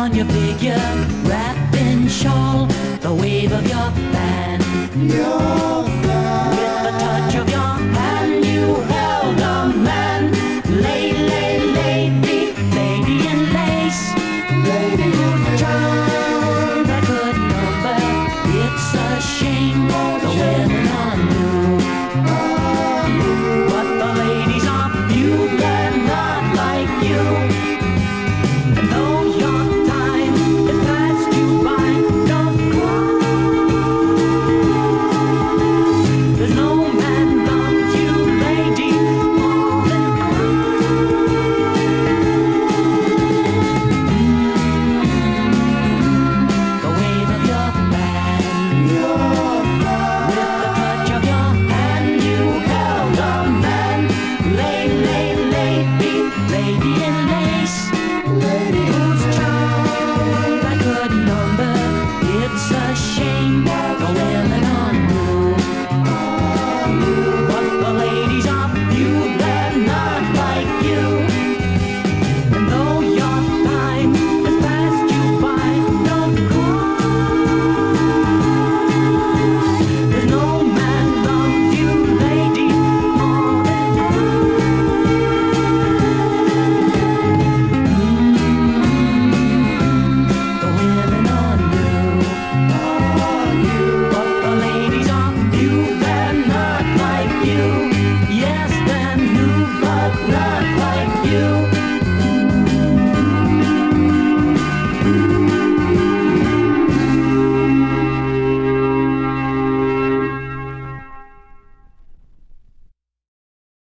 on your figure, wrapped in shawl, the wave of your fan. Yeah.